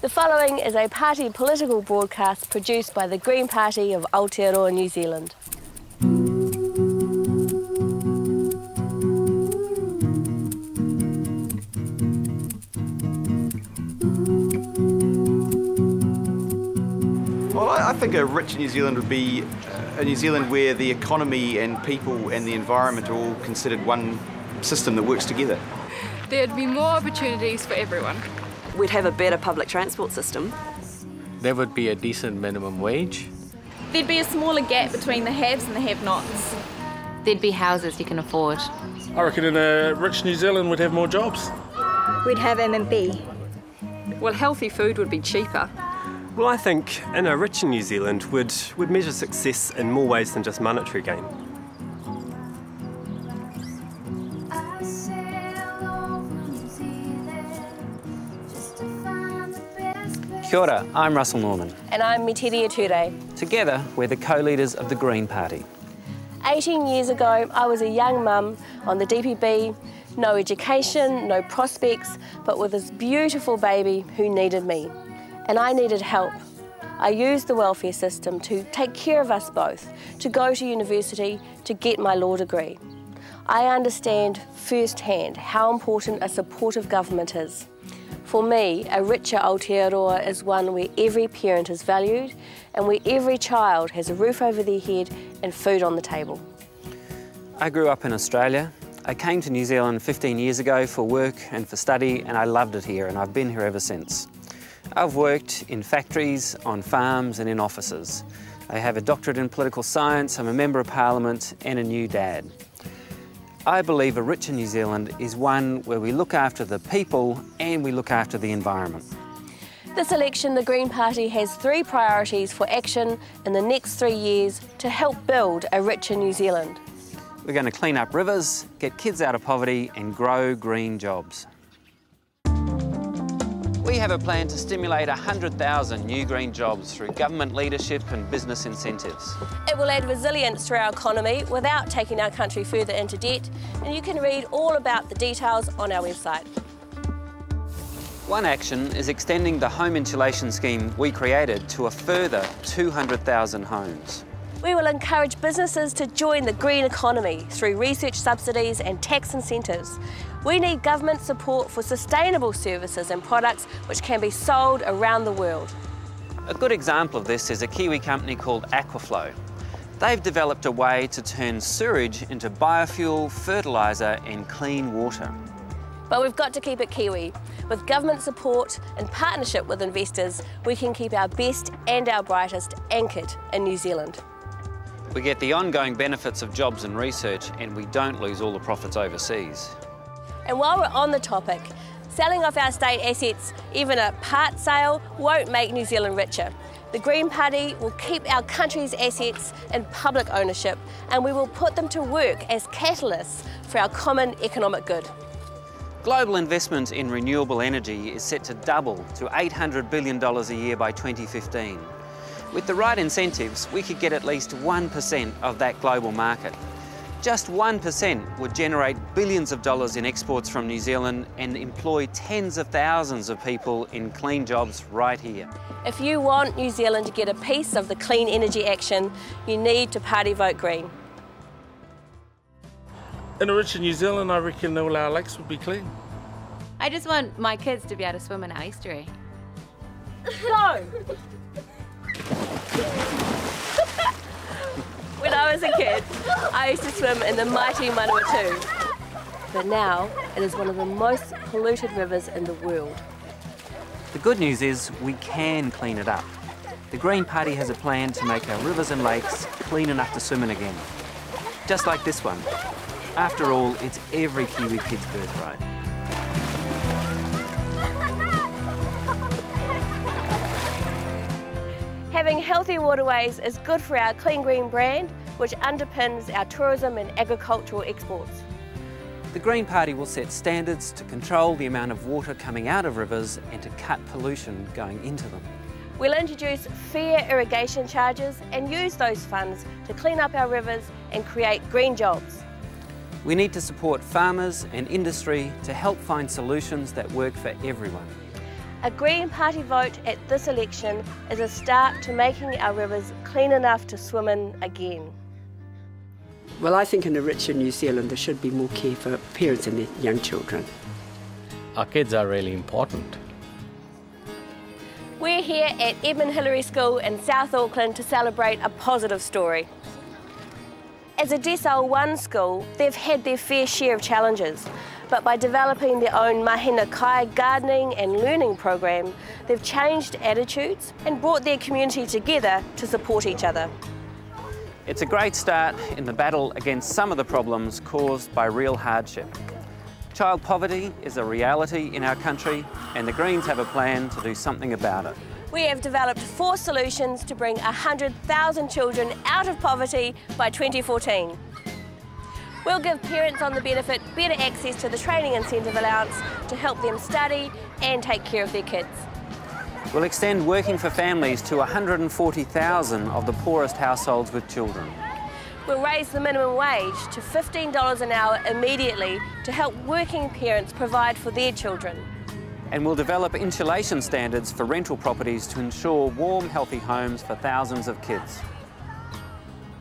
The following is a party political broadcast produced by the Green Party of Aotearoa, New Zealand. Well, I I think a rich New Zealand would be uh, a New Zealand where the economy and people and the environment are all considered one system that works together. There'd be more opportunities for everyone. We'd have a better public transport system. There would be a decent minimum wage. There'd be a smaller gap between the haves and the have-nots. There'd be houses you can afford. I reckon in a rich New Zealand we'd have more jobs. We'd have M&B. Well, healthy food would be cheaper. Well, I think in a richer New Zealand we'd, we'd measure success in more ways than just monetary gain. Kia ora, I'm Russell Norman. And I'm Metiria Turei. Together, we're the co-leaders of the Green Party. 18 years ago, I was a young mum on the DPB, no education, no prospects, but with this beautiful baby who needed me. And I needed help. I used the welfare system to take care of us both, to go to university, to get my law degree. I understand firsthand how important a supportive government is. For me, a richer Aotearoa is one where every parent is valued and where every child has a roof over their head and food on the table. I grew up in Australia. I came to New Zealand 15 years ago for work and for study, and I loved it here, and I've been here ever since. I've worked in factories, on farms, and in offices. I have a doctorate in political science, I'm a member of parliament, and a new dad. I believe a richer New Zealand is one where we look after the people and we look after the environment. This election, the Green Party has three priorities for action in the next three years to help build a richer New Zealand. We're going to clean up rivers, get kids out of poverty, and grow green jobs. We have a plan to stimulate 100,000 new green jobs through government leadership and business incentives. It will add resilience to our economy without taking our country further into debt, and you can read all about the details on our website. One action is extending the home insulation scheme we created to a further 200,000 homes. We will encourage businesses to join the green economy through research subsidies and tax incentives. We need government support for sustainable services and products which can be sold around the world. A good example of this is a Kiwi company called Aquaflow. They've developed a way to turn sewage into biofuel, fertiliser and clean water. But we've got to keep it Kiwi. With government support and partnership with investors, we can keep our best and our brightest anchored in New Zealand. We get the ongoing benefits of jobs and research and we don't lose all the profits overseas. And while we're on the topic, selling off our state assets, even a part sale, won't make New Zealand richer. The Green Party will keep our country's assets in public ownership and we will put them to work as catalysts for our common economic good. Global investment in renewable energy is set to double to $800 billion a year by 2015. With the right incentives, we could get at least 1% of that global market. Just 1% would generate billions of dollars in exports from New Zealand and employ tens of thousands of people in clean jobs right here. If you want New Zealand to get a piece of the clean energy action, you need to party vote green. In a richer New Zealand, I reckon all our lakes would be clean. I just want my kids to be able to swim in our estuary. No! when I was a kid, I used to swim in the mighty Manawatu. But now, it is one of the most polluted rivers in the world. The good news is we can clean it up. The Green Party has a plan to make our rivers and lakes clean enough to swim in again. Just like this one. After all, it's every Kiwi kid's birthright. Having healthy waterways is good for our Clean Green brand, which underpins our tourism and agricultural exports. The Green Party will set standards to control the amount of water coming out of rivers and to cut pollution going into them. We'll introduce fair irrigation charges and use those funds to clean up our rivers and create green jobs. We need to support farmers and industry to help find solutions that work for everyone. A Green Party vote at this election is a start to making our rivers clean enough to swim in again. Well, I think in a richer New Zealand there should be more care for parents and their young children. Our kids are really important. We're here at Edmund Hillary School in South Auckland to celebrate a positive story. As a Decile 1 school, they've had their fair share of challenges, but by developing their own Mahinga Kai gardening and learning program, they've changed attitudes and brought their community together to support each other. It's a great start in the battle against some of the problems caused by real hardship. Child poverty is a reality in our country and the Greens have a plan to do something about it. We have developed four solutions to bring 100,000 children out of poverty by 2014. We'll give parents on the benefit better access to the training incentive allowance to help them study and take care of their kids. We'll extend working for families to 140,000 of the poorest households with children. We'll raise the minimum wage to $15 an hour immediately to help working parents provide for their children. And we'll develop insulation standards for rental properties to ensure warm, healthy homes for thousands of kids.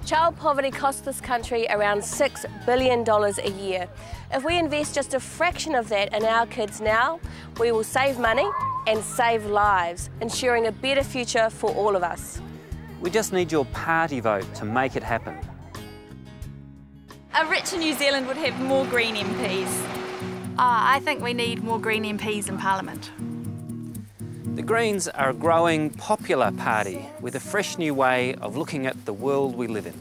Child poverty costs this country around $6 billion a year. If we invest just a fraction of that in our kids now, we will save money and save lives, ensuring a better future for all of us. We just need your party vote to make it happen. A richer New Zealand would have more Green MPs. Uh, I think we need more Green MPs in Parliament. The Greens are a growing popular party with a fresh new way of looking at the world we live in.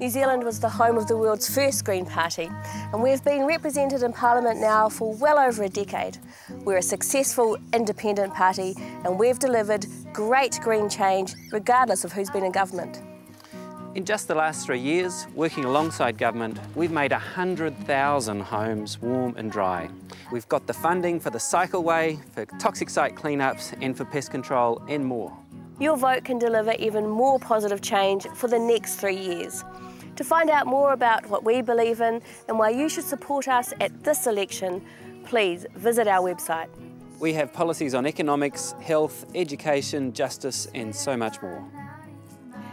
New Zealand was the home of the world's first Green Party, and we've been represented in Parliament now for well over a decade. We're a successful independent party, and we've delivered great green change regardless of who's been in government. In just the last three years, working alongside government, we've made 100,000 homes warm and dry. We've got the funding for the cycleway, for toxic site cleanups and for pest control and more. Your vote can deliver even more positive change for the next three years. To find out more about what we believe in and why you should support us at this election, please visit our website. We have policies on economics, health, education, justice and so much more.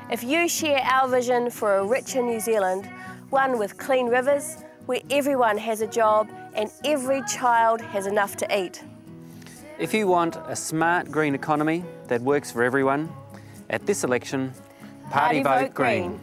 If you share our vision for a richer New Zealand, one with clean rivers, where everyone has a job and every child has enough to eat. If you want a smart green economy that works for everyone, at this election, Party, Party vote, vote, green. green.